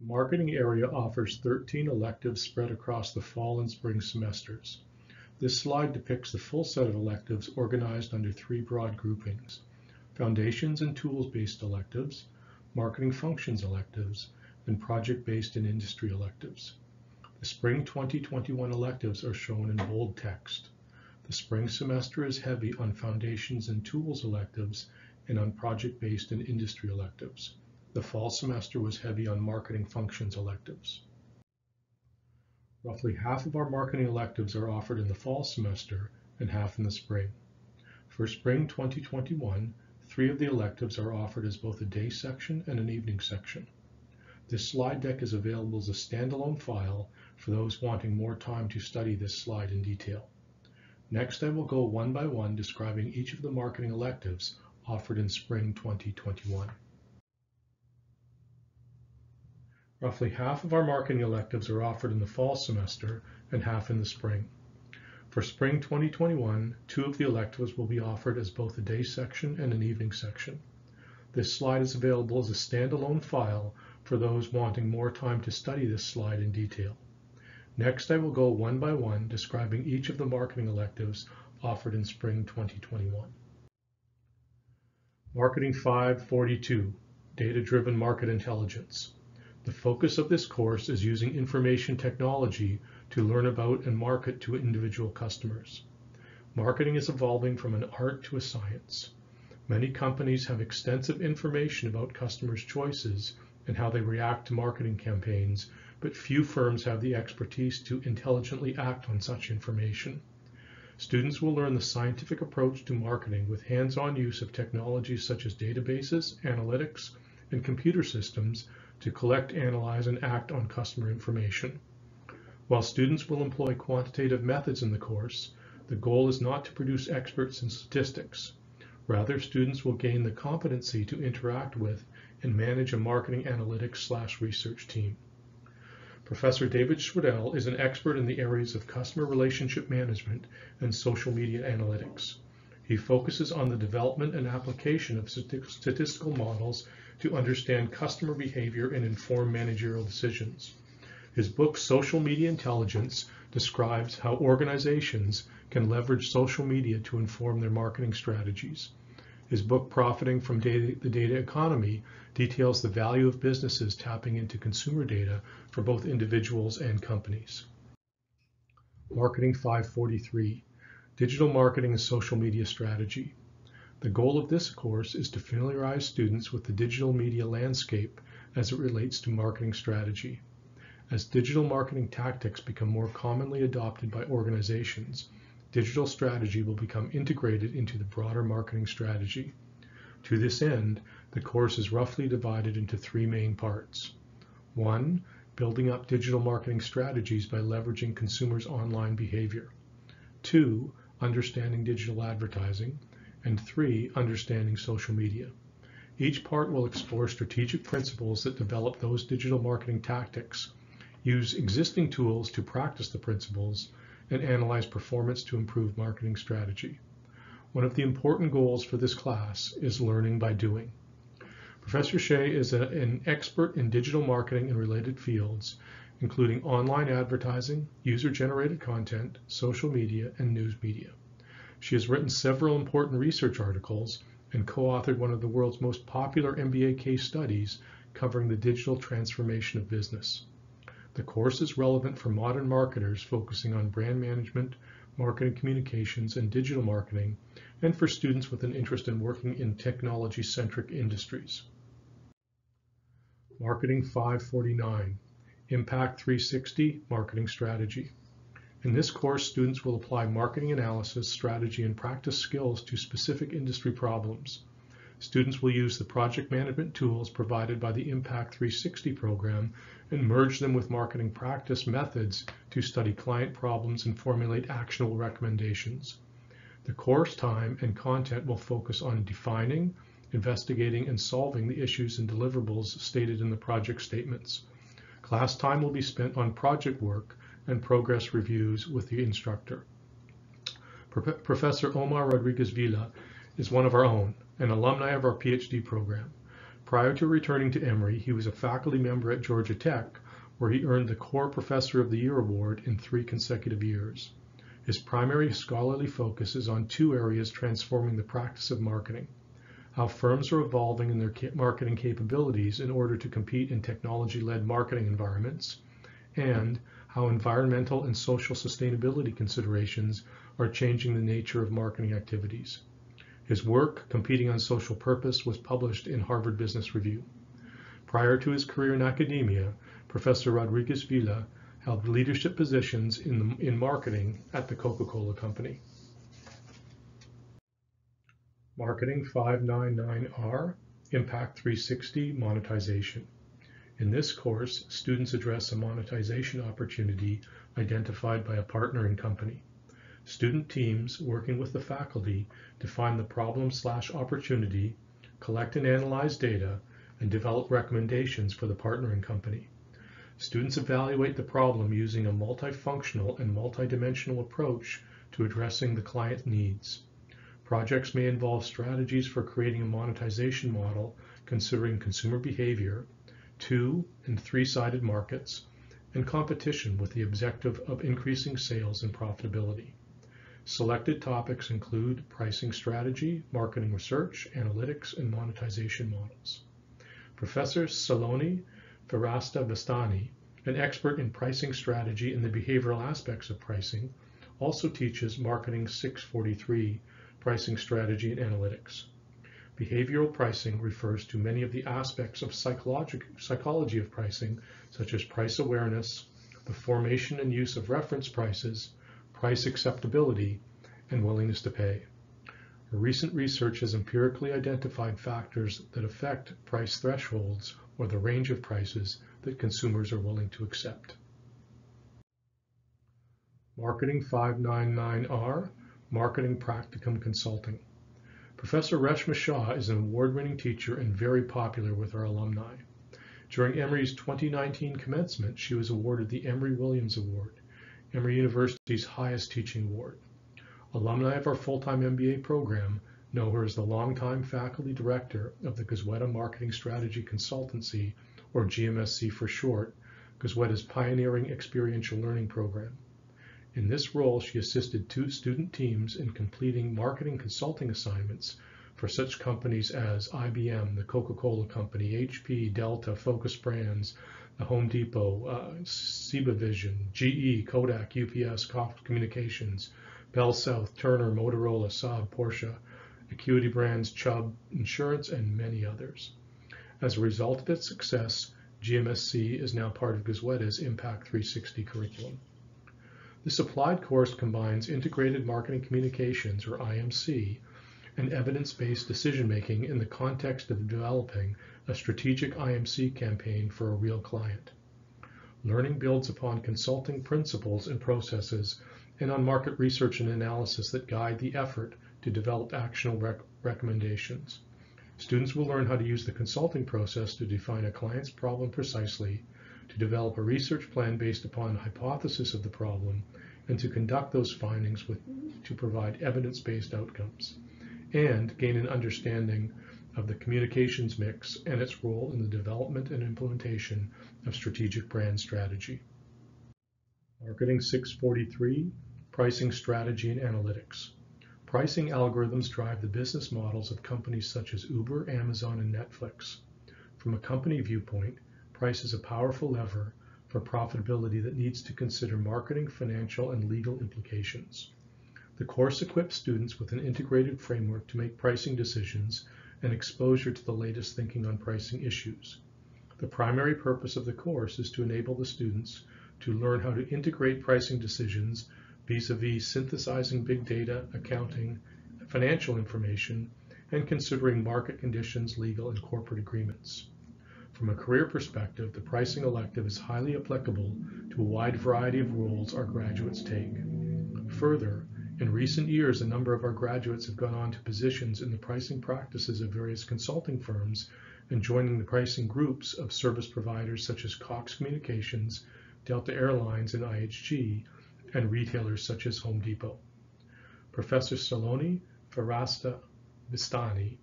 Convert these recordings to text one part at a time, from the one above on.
The marketing area offers 13 electives spread across the fall and spring semesters. This slide depicts the full set of electives organized under three broad groupings. Foundations and tools-based electives, marketing functions electives, and project-based and industry electives. The spring 2021 electives are shown in bold text. The spring semester is heavy on foundations and tools electives and on project-based and industry electives. The fall semester was heavy on marketing functions electives. Roughly half of our marketing electives are offered in the fall semester and half in the spring. For spring 2021, three of the electives are offered as both a day section and an evening section. This slide deck is available as a standalone file for those wanting more time to study this slide in detail. Next, I will go one by one describing each of the marketing electives offered in spring 2021. Roughly half of our marketing electives are offered in the fall semester and half in the spring. For spring 2021, two of the electives will be offered as both a day section and an evening section. This slide is available as a standalone file for those wanting more time to study this slide in detail. Next, I will go one by one describing each of the marketing electives offered in spring 2021. Marketing 542, Data-Driven Market Intelligence. The focus of this course is using information technology to learn about and market to individual customers. Marketing is evolving from an art to a science. Many companies have extensive information about customers' choices and how they react to marketing campaigns but few firms have the expertise to intelligently act on such information. Students will learn the scientific approach to marketing with hands-on use of technologies such as databases, analytics, and computer systems to collect, analyze, and act on customer information. While students will employ quantitative methods in the course, the goal is not to produce experts in statistics. Rather, students will gain the competency to interact with and manage a marketing analytics slash research team. Professor David Schweidel is an expert in the areas of customer relationship management and social media analytics. He focuses on the development and application of statistical models to understand customer behavior and inform managerial decisions. His book, Social Media Intelligence, describes how organizations can leverage social media to inform their marketing strategies. His book, Profiting from data, the Data Economy, details the value of businesses tapping into consumer data for both individuals and companies. Marketing 543, Digital Marketing and Social Media Strategy. The goal of this course is to familiarize students with the digital media landscape as it relates to marketing strategy. As digital marketing tactics become more commonly adopted by organizations, digital strategy will become integrated into the broader marketing strategy. To this end, the course is roughly divided into three main parts. One, building up digital marketing strategies by leveraging consumers' online behavior. Two, understanding digital advertising. And three, understanding social media. Each part will explore strategic principles that develop those digital marketing tactics, use existing tools to practice the principles, and analyze performance to improve marketing strategy. One of the important goals for this class is learning by doing. Professor Shea is a, an expert in digital marketing and related fields, including online advertising, user-generated content, social media, and news media. She has written several important research articles and co-authored one of the world's most popular MBA case studies covering the digital transformation of business. The course is relevant for modern marketers focusing on brand management, marketing communications, and digital marketing, and for students with an interest in working in technology-centric industries. Marketing 549, Impact 360 Marketing Strategy. In this course, students will apply marketing analysis, strategy, and practice skills to specific industry problems. Students will use the project management tools provided by the Impact 360 program and merge them with marketing practice methods to study client problems and formulate actionable recommendations. The course time and content will focus on defining, investigating, and solving the issues and deliverables stated in the project statements. Class time will be spent on project work and progress reviews with the instructor. Pro Professor Omar Rodriguez Vila is one of our own, an alumni of our PhD program. Prior to returning to Emory, he was a faculty member at Georgia Tech, where he earned the Core Professor of the Year award in three consecutive years. His primary scholarly focus is on two areas transforming the practice of marketing how firms are evolving in their marketing capabilities in order to compete in technology led marketing environments, and how environmental and social sustainability considerations are changing the nature of marketing activities. His work, Competing on Social Purpose, was published in Harvard Business Review. Prior to his career in academia, Professor Rodriguez Vila held leadership positions in, the, in marketing at the Coca Cola Company. Marketing 599R, Impact 360 Monetization. In this course, students address a monetization opportunity identified by a partnering company. Student teams working with the faculty define the problem slash opportunity, collect and analyze data, and develop recommendations for the partnering company. Students evaluate the problem using a multifunctional and multidimensional approach to addressing the client needs. Projects may involve strategies for creating a monetization model considering consumer behavior, two and three-sided markets, and competition with the objective of increasing sales and profitability. Selected topics include pricing strategy, marketing research, analytics, and monetization models. Professor Saloni Virasta Vastani, an expert in pricing strategy and the behavioral aspects of pricing, also teaches Marketing 643 pricing strategy and analytics. Behavioral pricing refers to many of the aspects of psychology of pricing, such as price awareness, the formation and use of reference prices, price acceptability, and willingness to pay. Recent research has empirically identified factors that affect price thresholds or the range of prices that consumers are willing to accept. Marketing 599R Marketing Practicum Consulting. Professor Reshma Shah is an award-winning teacher and very popular with our alumni. During Emory's 2019 commencement, she was awarded the Emory Williams Award, Emory University's highest teaching award. Alumni of our full-time MBA program know her as the longtime faculty director of the Goizueta Marketing Strategy Consultancy, or GMSC for short, Goizueta's pioneering experiential learning program. In this role, she assisted two student teams in completing marketing consulting assignments for such companies as IBM, the Coca-Cola Company, HP, Delta, Focus Brands, the Home Depot, uh, Vision, GE, Kodak, UPS, Cox Communications, Bell South, Turner, Motorola, Saab, Porsche, Acuity Brands, Chubb Insurance, and many others. As a result of its success, GMSC is now part of Goizueta's Impact 360 curriculum. This applied course combines integrated marketing communications, or IMC, and evidence-based decision-making in the context of developing a strategic IMC campaign for a real client. Learning builds upon consulting principles and processes and on market research and analysis that guide the effort to develop actionable rec recommendations. Students will learn how to use the consulting process to define a client's problem precisely to develop a research plan based upon a hypothesis of the problem, and to conduct those findings with, to provide evidence-based outcomes, and gain an understanding of the communications mix and its role in the development and implementation of strategic brand strategy. Marketing 643, Pricing Strategy and Analytics. Pricing algorithms drive the business models of companies such as Uber, Amazon, and Netflix. From a company viewpoint, Price is a powerful lever for profitability that needs to consider marketing, financial, and legal implications. The course equips students with an integrated framework to make pricing decisions and exposure to the latest thinking on pricing issues. The primary purpose of the course is to enable the students to learn how to integrate pricing decisions vis-a-vis -vis synthesizing big data, accounting, financial information, and considering market conditions, legal, and corporate agreements. From a career perspective, the pricing elective is highly applicable to a wide variety of roles our graduates take. Further, in recent years, a number of our graduates have gone on to positions in the pricing practices of various consulting firms and joining the pricing groups of service providers such as Cox Communications, Delta Airlines, and IHG, and retailers such as Home Depot. Professor Saloni Farasta Vistani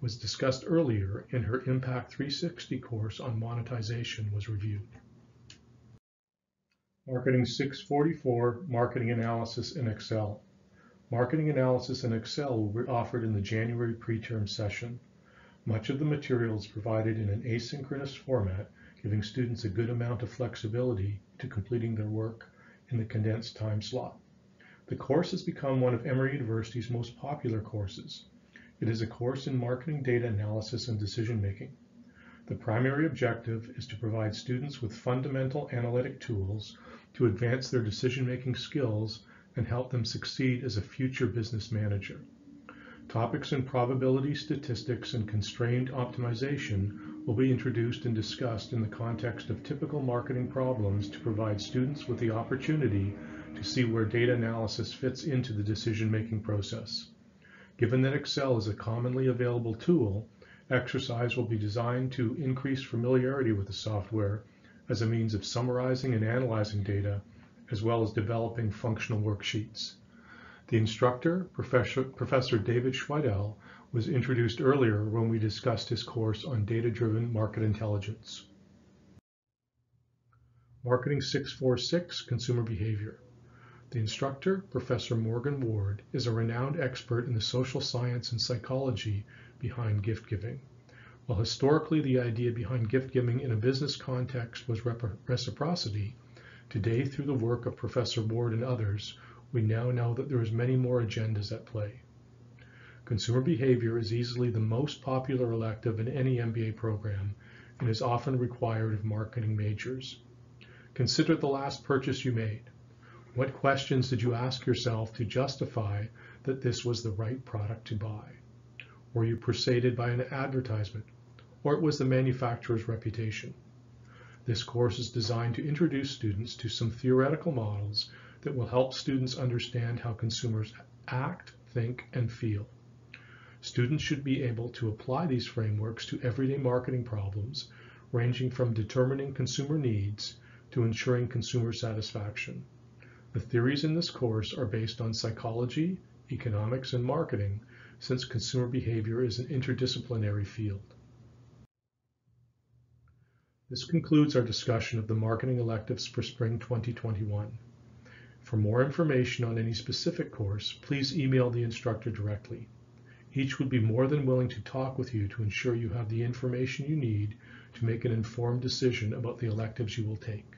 was discussed earlier and her Impact 360 course on monetization was reviewed. Marketing 644, Marketing Analysis in Excel. Marketing Analysis in Excel will be offered in the January preterm session. Much of the material is provided in an asynchronous format, giving students a good amount of flexibility to completing their work in the condensed time slot. The course has become one of Emory University's most popular courses. It is a course in marketing data analysis and decision making. The primary objective is to provide students with fundamental analytic tools to advance their decision-making skills and help them succeed as a future business manager. Topics in probability statistics and constrained optimization will be introduced and discussed in the context of typical marketing problems to provide students with the opportunity to see where data analysis fits into the decision-making process. Given that Excel is a commonly available tool, exercise will be designed to increase familiarity with the software as a means of summarizing and analyzing data, as well as developing functional worksheets. The instructor, Professor, Professor David Schweidel, was introduced earlier when we discussed his course on data-driven market intelligence. Marketing 646, Consumer Behavior. The instructor, Professor Morgan Ward, is a renowned expert in the social science and psychology behind gift giving. While historically the idea behind gift giving in a business context was reciprocity, today through the work of Professor Ward and others, we now know that there is many more agendas at play. Consumer behavior is easily the most popular elective in any MBA program and is often required of marketing majors. Consider the last purchase you made. What questions did you ask yourself to justify that this was the right product to buy? Were you persuaded by an advertisement or it was the manufacturer's reputation. This course is designed to introduce students to some theoretical models that will help students understand how consumers act, think, and feel. Students should be able to apply these frameworks to everyday marketing problems, ranging from determining consumer needs to ensuring consumer satisfaction. The theories in this course are based on psychology, economics, and marketing, since consumer behavior is an interdisciplinary field. This concludes our discussion of the marketing electives for spring 2021. For more information on any specific course, please email the instructor directly. Each would be more than willing to talk with you to ensure you have the information you need to make an informed decision about the electives you will take.